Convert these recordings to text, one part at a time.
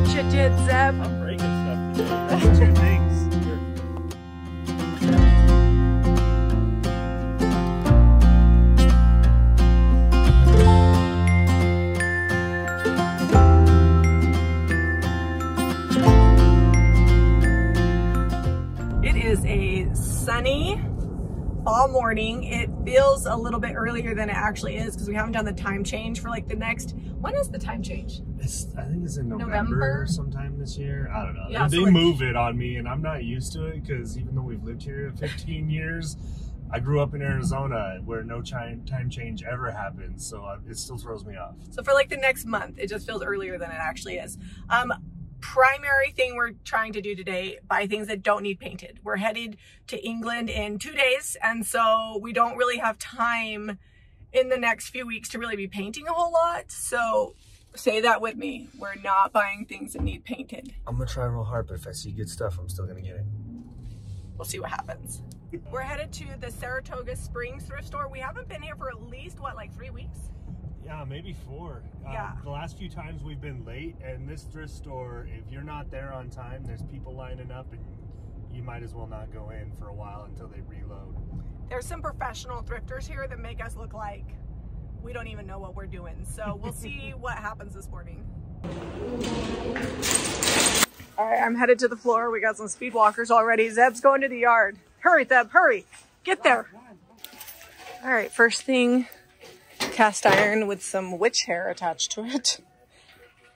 what you did, Zeb. I'm breaking stuff today. Two things. It is a sunny fall morning. It feels a little bit earlier than it actually is because we haven't done the time change for like the next. When is the time change? It's, I think it's in November, November? sometime this year. I don't know. Yeah, they so move it on me, and I'm not used to it because even though we've lived here 15 years, I grew up in Arizona where no time time change ever happens, so it still throws me off. So for like the next month, it just feels earlier than it actually is. Um, primary thing we're trying to do today, buy things that don't need painted. We're headed to England in two days, and so we don't really have time in the next few weeks to really be painting a whole lot. So say that with me. We're not buying things that need painted. I'm gonna try real hard, but if I see good stuff, I'm still gonna get it. We'll see what happens. We're headed to the Saratoga Springs thrift store. We haven't been here for at least, what, like three weeks? Yeah, maybe four. Uh, Yeah. the last few times we've been late, and this thrift store, if you're not there on time, there's people lining up, and you might as well not go in for a while until they reload. There's some professional thrifters here that make us look like we don't even know what we're doing. So we'll see what happens this morning. All right, I'm headed to the floor. We got some speed walkers already. Zeb's going to the yard. Hurry, Zeb, hurry. Get there. All right, first thing, cast iron with some witch hair attached to it.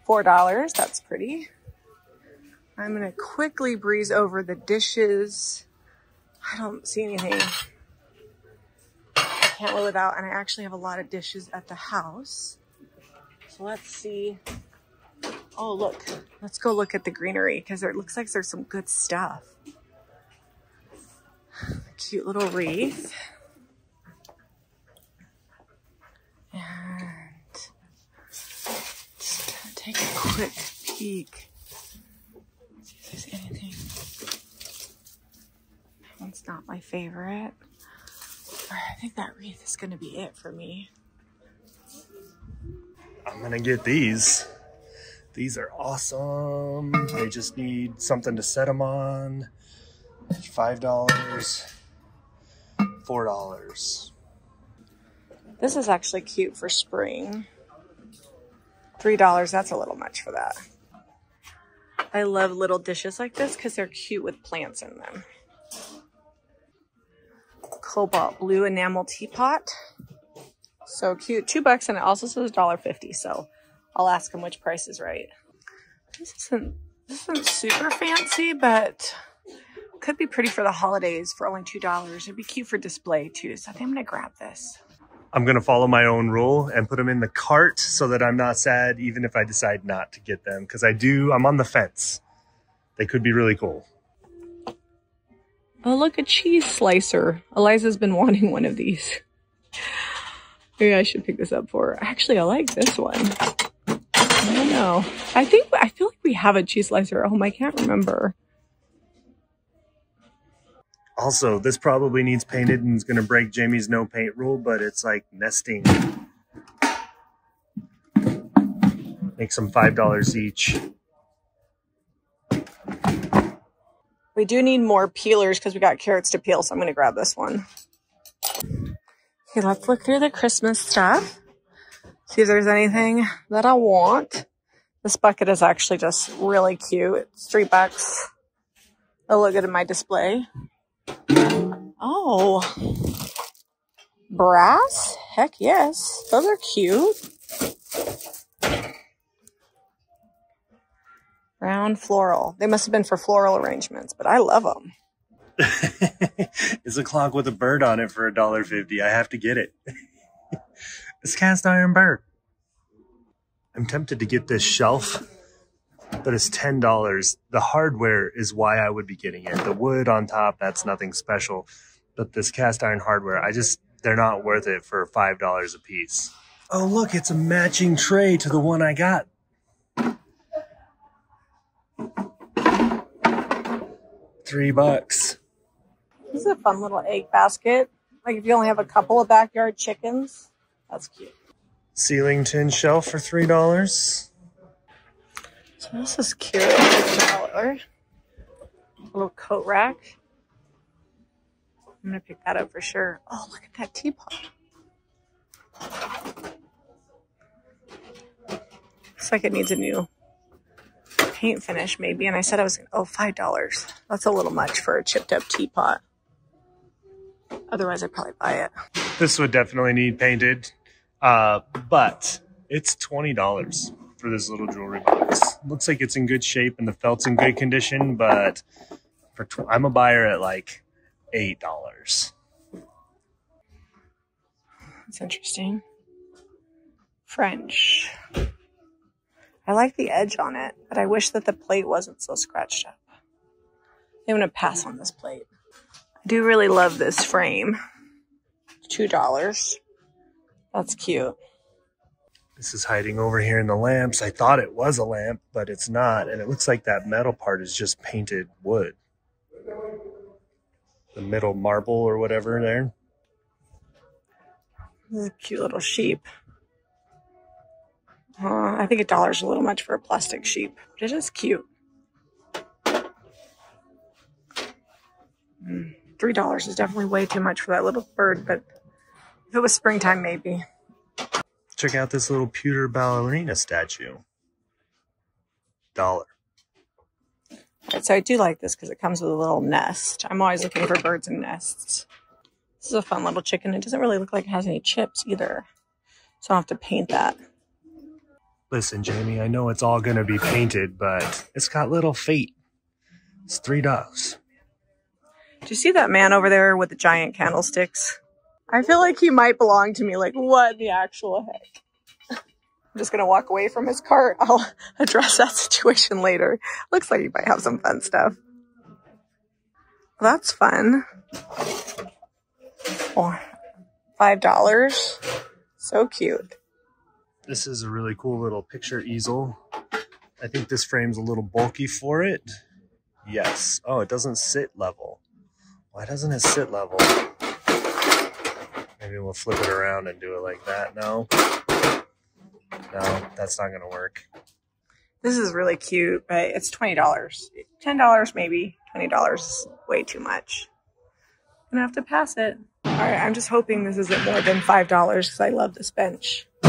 $4, that's pretty. I'm gonna quickly breeze over the dishes. I don't see anything I can't live without, and I actually have a lot of dishes at the house. So let's see. Oh, look. Let's go look at the greenery because it looks like there's some good stuff. Cute little wreath. And just gonna take a quick peek. See if there's anything. That one's not my favorite. I think that wreath is gonna be it for me. I'm gonna get these. These are awesome. They just need something to set them on. Five dollars, four dollars. This is actually cute for spring. Three dollars, that's a little much for that. I love little dishes like this because they're cute with plants in them. Cobalt blue enamel teapot. So cute. Two bucks and it also says $1.50. So I'll ask him which price is right. This isn't this isn't super fancy, but could be pretty for the holidays for only two dollars. It'd be cute for display too. So I think I'm gonna grab this. I'm gonna follow my own rule and put them in the cart so that I'm not sad, even if I decide not to get them, because I do. I'm on the fence. They could be really cool. Oh, look, a cheese slicer. Eliza's been wanting one of these. Maybe I should pick this up for her. Actually, I like this one. I don't know. I think, I feel like we have a cheese slicer at home. I can't remember. Also, this probably needs painted and is gonna break Jami's no paint rule, but it's like nesting. Make some five dollars each. We do need more peelers because we got carrots to peel, so I'm going to grab this one. Okay, let's look through the Christmas stuff. See if there's anything that I want. This bucket is actually just really cute. It's three bucks. It'll oh, look good in my display. Oh. Brass? Heck yes. Those are cute. Brown floral. They must have been for floral arrangements, but I love them. it's a clock with a bird on it for a dollar fifty. I have to get it. it's cast iron bird. I'm tempted to get this shelf, but it's ten dollars. The hardware is why I would be getting it. The wood on top, that's nothing special. But this cast iron hardware, I just they're not worth it for five dollars a piece. Oh look, it's a matching tray to the one I got. Three bucks. This is a fun little egg basket. Like if you only have a couple of backyard chickens, that's cute. Ceiling tin shelf for three dollars. So this is cute. $6. A little coat rack. I'm gonna pick that up for sure. Oh, look at that teapot. Looks like it needs a new paint finish, maybe. And I said I was oh five dollars. That's a little much for a chipped up teapot. Otherwise, I'd probably buy it. This would definitely need painted, uh, but it's twenty dollars for this little jewelry box. Looks like it's in good shape and the felt's in good condition, but for I'm a buyer at like eight dollars. That's interesting. French. I like the edge on it, but I wish that the plate wasn't so scratched up. I'm gonna pass on this plate. I do really love this frame. Two dollars. That's cute. This is hiding over here in the lamps. I thought it was a lamp, but it's not, and it looks like that metal part is just painted wood. The middle marble or whatever there. This is a cute little sheep. Uh, I think a dollar's a little much for a plastic sheep, but it is cute. Mm, Three dollars is definitely way too much for that little bird, but if it was springtime, maybe. Check out this little pewter ballerina statue. Dollar. So I do like this because it comes with a little nest. I'm always looking for birds and nests. This is a fun little chicken. It doesn't really look like it has any chips either. So I'll have to paint that. Listen, Jami, I know it's all going to be painted, but it's got little feet. It's three dollars. Do you see that man over there with the giant candlesticks? I feel like he might belong to me. Like, what the actual heck? I'm just gonna walk away from his cart. I'll address that situation later. Looks like he might have some fun stuff. Well, that's fun. Oh, five dollars. So cute. This is a really cool little picture easel. I think this frame's a little bulky for it. Yes. Oh, it doesn't sit level. Why doesn't it sit level? Maybe we'll flip it around and do it like that. No. No, that's not going to work. This is really cute, but it's twenty dollars. Ten dollars maybe. Twenty dollars is way too much. I'm gonna have to pass it. All right, I'm just hoping this isn't more than five dollars because I love this bench.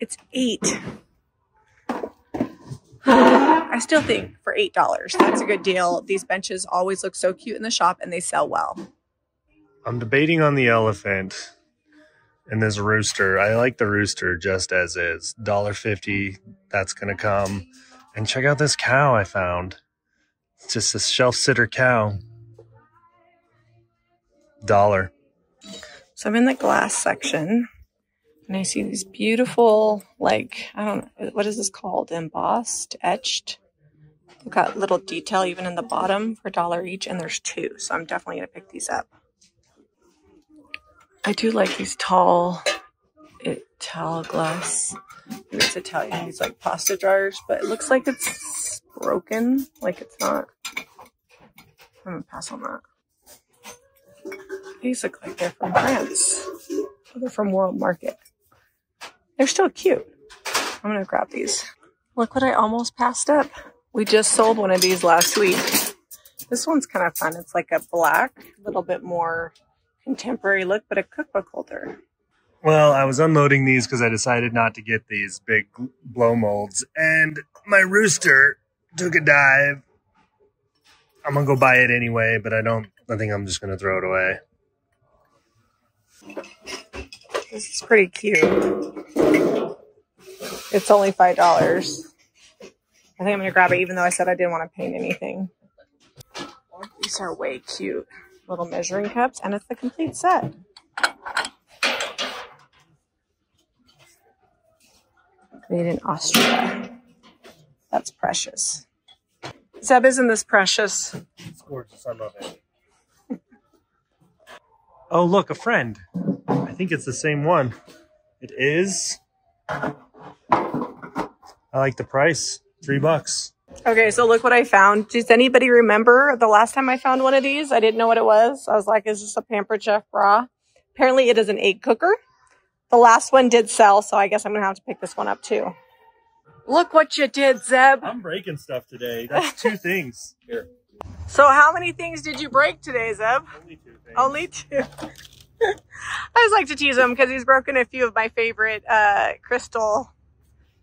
it's eight. I still think for eight dollars, that's a good deal. These benches always look so cute in the shop and they sell well. I'm debating on the elephant and this rooster. I like the rooster just as is. $1.50, that's going to come. And check out this cow I found. It's just a shelf sitter cow. Dollar. So I'm in the glass section and I see these beautiful, like, I don't know, what is this called? Embossed, etched. They've got little detail even in the bottom for a dollar each, and there's two. So I'm definitely going to pick these up. I do like these tall, tall glass. It's Italian. These like pasta jars, but it looks like it's broken. Like it's not. I'm going to pass on that. These look like they're from France. Oh, They're from World Market. They're still cute. I'm gonna grab these. Look what I almost passed up. We just sold one of these last week. This one's kind of fun. It's like a black, a little bit more contemporary look, but a cookbook holder. Well, I was unloading these because I decided not to get these big blow molds, and my rooster took a dive. I'm gonna go buy it anyway, but I don't. I think I'm just gonna throw it away. This is pretty cute. It's only five dollars. I think I'm gonna grab it, even though I said I didn't want to paint anything. These are way cute. Little measuring cups, and it's the complete set. Made in Austria. That's precious. Zeb, isn't this precious? It's gorgeous. I love it. oh, look, a friend. I think it's the same one. It is. I like the price. Three bucks. Okay, so look what I found. Does anybody remember the last time I found one of these? I didn't know what it was. I was like, is this a Pampered Chef bra? Apparently it is an egg cooker. The last one did sell, so I guess I'm gonna have to pick this one up too. Look what you did, Zeb. I'm breaking stuff today. That's two things. Here. So how many things did you break today, Zeb? Only two things. Only two. I always like to tease him because he's broken a few of my favorite uh, crystal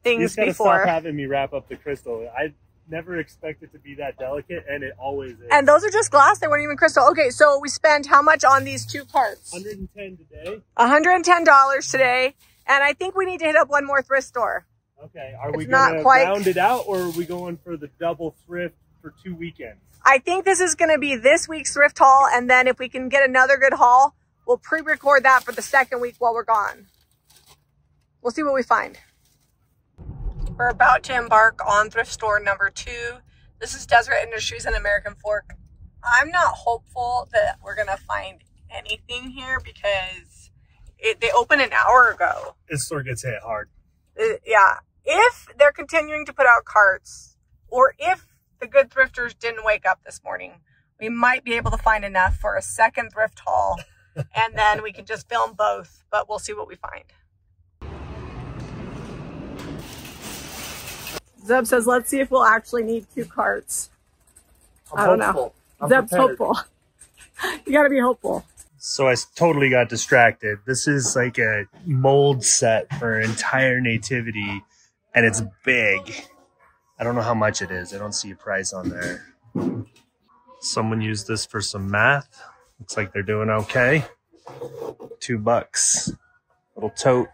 things He's before. stop having me wrap up the crystal. I never expect it to be that delicate, and it always is. And those are just glass. They weren't even crystal. Okay, so we spent how much on these two carts? 110 today. $110 today. And I think we need to hit up one more thrift store. Okay, are It's we not gonna quite- round it out, or are we going for the double thrift for two weekends? I think this is going to be this week's thrift haul. And then if we can get another good haul, we'll pre-record that for the second week while we're gone. We'll see what we find. We're about to embark on thrift store number two. This is Deseret Industries and American Fork. I'm not hopeful that we're going to find anything here because it, they opened an hour ago. This store gets hit hard. Uh, yeah. If they're continuing to put out carts, or if the good thrifters didn't wake up this morning, we might be able to find enough for a second thrift haul, and then we can just film both. But we'll see what we find. Zeb says, "Let's see if we'll actually need two carts." I don't know. Zeb's hopeful. you got to be hopeful. So I totally got distracted. This is like a mold set for an entire nativity, and it's big. I don't know how much it is. I don't see a price on there. Someone used this for some math. Looks like they're doing okay. Two bucks. Little tote.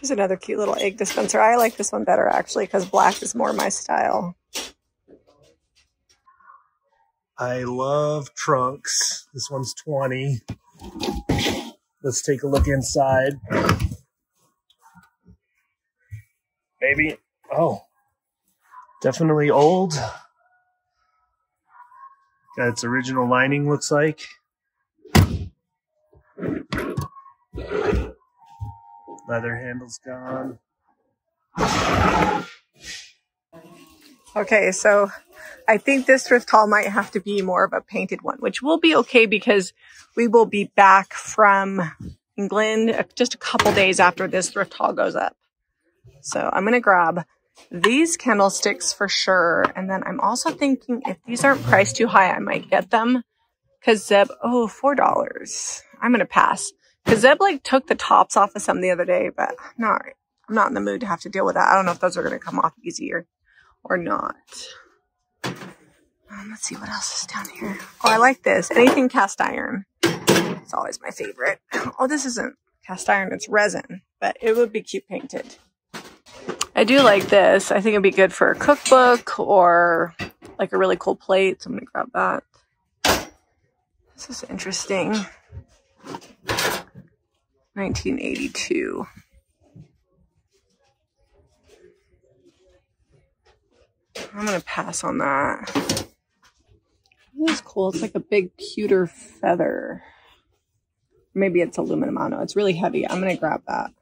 Here's another cute little egg dispenser. I like this one better actually because black is more my style. I love trunks. This one's 20. Let's take a look inside. Maybe. Oh. Definitely old. Got its original lining, looks like. Leather handle's gone. Okay, so I think this thrift haul might have to be more of a painted one, which will be okay because we will be back from England just a couple days after this thrift haul goes up. So I'm going to grab these candlesticks for sure. And then I'm also thinking if these aren't priced too high, I might get them. Cause Zeb, oh, $4. I'm going to pass. Cause Zeb like took the tops off of some the other day, but I'm not, I'm not in the mood to have to deal with that. I don't know if those are going to come off easier or not. Um, let's see what else is down here. Oh, I like this. Anything cast iron. It's always my favorite. Oh, this isn't cast iron, it's resin, but it would be cute painted. I do like this. I think it'd be good for a cookbook or like a really cool plate. So I'm gonna grab that. This is interesting. 1982. I'm gonna pass on that. This is cool. It's like a big pewter feather. Maybe it's aluminum. I don't know. It's really heavy. I'm gonna grab that.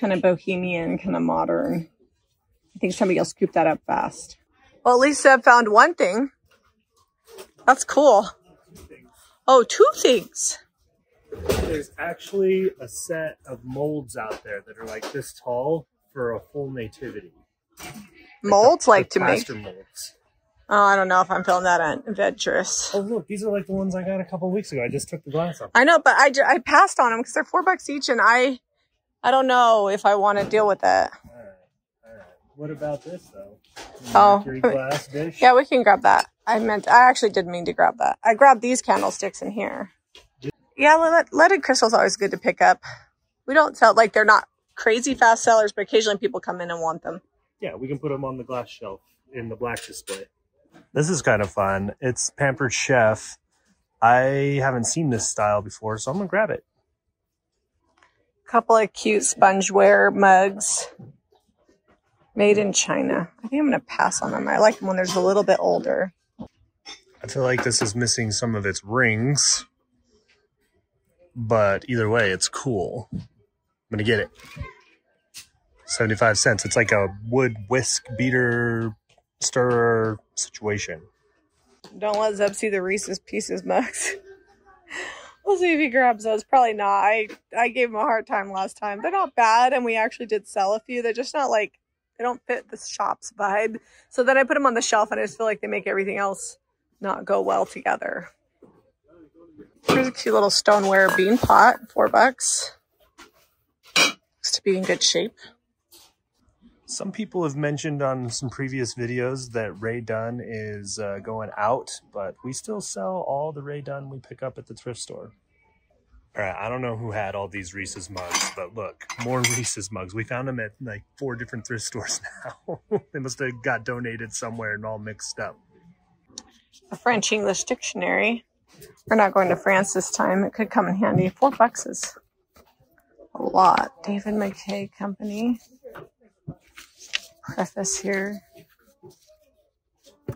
Kind of bohemian, kind of modern. I think somebody will scoop that up fast. Well, at least I've found one thing. That's cool. Oh, two things. There's actually a set of molds out there that are like this tall for a full nativity. Molds like The to make. molds. Oh, I don't know if I'm feeling that adventurous. Oh look, these are like the ones I got a couple weeks ago. I just took the glass off. I know, but I, I passed on them because they're four bucks each, and I I don't know if I want to deal with that. All right, all right. What about this though? Oh. Mercury glass dish. Yeah, we can grab that. I meant I actually did mean to grab that. I grabbed these candlesticks in here. Yeah, lead- leaded crystal's always good to pick up. We don't sell like they're not crazy fast sellers, but occasionally people come in and want them. Yeah, we can put them on the glass shelf in the black display. This is kind of fun. It's Pampered Chef. I haven't seen this style before, so I'm gonna grab it. Couple of cute spongeware mugs made in China. I think I'm gonna pass on them. I like them when there's a little bit older. I feel like this is missing some of its rings, but either way, it's cool. I'm gonna get it. 75 cents. It's like a wood whisk beater stirrer situation. Don't let Zeb see the Reese's Pieces mugs. we'll see if he grabs those. Probably not. I I gave him a hard time last time. They're not bad, and we actually did sell a few. They're just not like They don't fit the shop's vibe. So then I put them on the shelf and I just feel like they make everything else not go well together. Here's a cute little stoneware bean pot, four bucks. Looks to be in good shape. Some people have mentioned on some previous videos that Rae Dunn is uh, going out, but we still sell all the Rae Dunn we pick up at the thrift store. All right, I don't know who had all these Reese's mugs, but look, more Reese's mugs. We found them at like four different thrift stores now. they must have got donated somewhere and all mixed up. A French English dictionary. We're not going to France this time. It could come in handy. Four bucks is a lot. David McKay Company. Preface here. I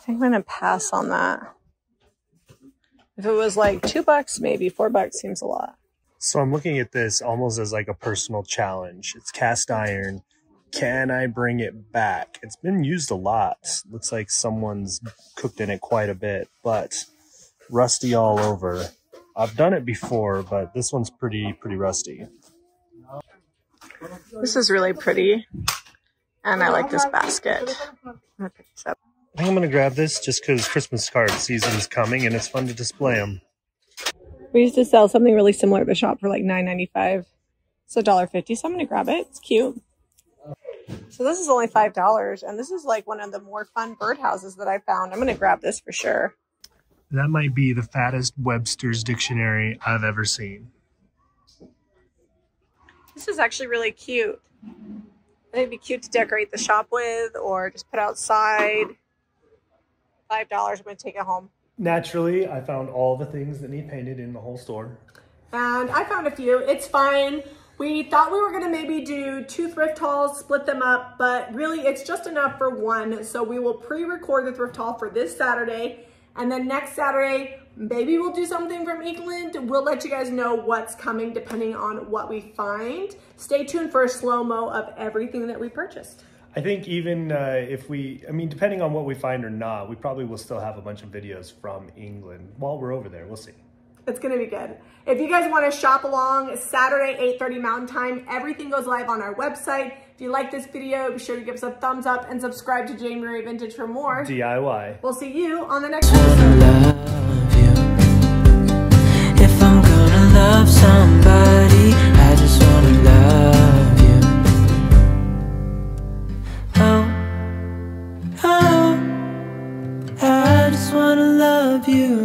think I'm going to pass on that. If it was like two bucks, maybe four bucks seems a lot. So I'm looking at this almost as like a personal challenge. It's cast iron. Can I bring it back? It's been used a lot. Looks like someone's cooked in it quite a bit, but rusty all over. I've done it before, but this one's pretty pretty rusty. This is really pretty. And I like this basket. I'm gonna pick this up. I think I'm gonna grab this just because Christmas card season is coming and it's fun to display them. We used to sell something really similar at the shop for like $9.95. So $1.50. So I'm gonna grab it. It's cute. So this is only five dollars, and this is like one of the more fun birdhouses that I found. I'm gonna grab this for sure. That might be the fattest Webster's dictionary I've ever seen. This is actually really cute. I it'd be cute to decorate the shop with, or just put outside. Five dollars. I'm gonna take it home. Naturally, I found all the things that need painted in the whole store. And I found a few. It's fine. We thought we were gonna maybe do two thrift hauls, split them up, but really it's just enough for one. So we will pre-record the thrift haul for this Saturday. And then next Saturday, maybe we'll do something from England. We'll let you guys know what's coming depending on what we find. Stay tuned for a slow-mo of everything that we purchased. I think even uh, if we, I mean, depending on what we find or not, we probably will still have a bunch of videos from England while we're over there. We'll see. It's gonna be good. If you guys wanna shop along, Saturday, 8.30 Mountain Time, everything goes live on our website. If you like this video, be sure to give us a thumbs up and subscribe to Jami Ray Vintage for more. DIY. We'll see you on the next episode. love you. If I'm gonna love somebody, I just wanna love you. Oh, oh, I just wanna love you.